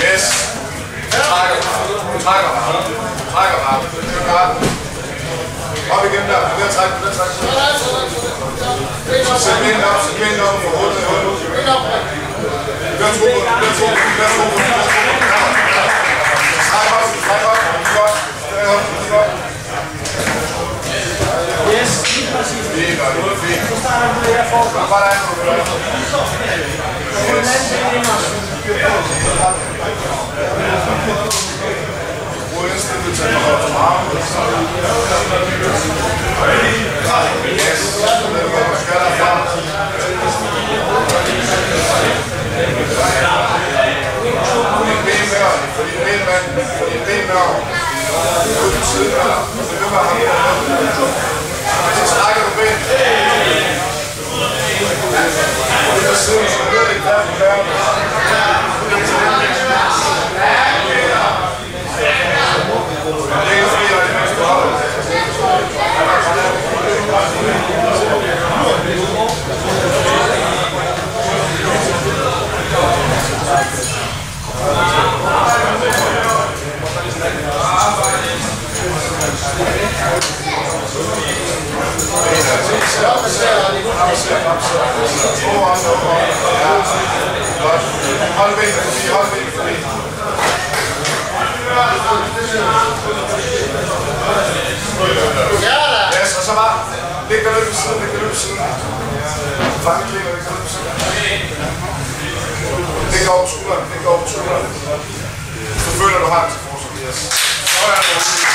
Yes. Trækker. Trækker. Trækker bare. Trækker bare. Op igen der. Ned og træk. Ned og træk. Sæt benet op. Sæt benet op. For hovedet. Gør to på. Gør to på. Gør to på. Gør to på. Træk op. Træk op. Godt. Træk op. Godt. Yes, lige præcis. Det er godt. Fint. Så starter vi med at få Kom bare der. er anden del ind og Brug indstillet til at holde for meget. Det er godt. Hvad skal der fra? Din ben mere. Få din ben siden her. Så løber ham. Så strækker du ben. Ud til siden, så løber det klart på bæren. Det er fri, og det er mest du holder. Hold benene forbi, hold benene forbi. Yes, og så bare læg dig ned ved siden, læg dig ned ved siden. Fange læg dig ned ved siden. Læg dig over skulderen, læg dig over skulderen. Så føler du har det til forsvar. Yes. Sådan,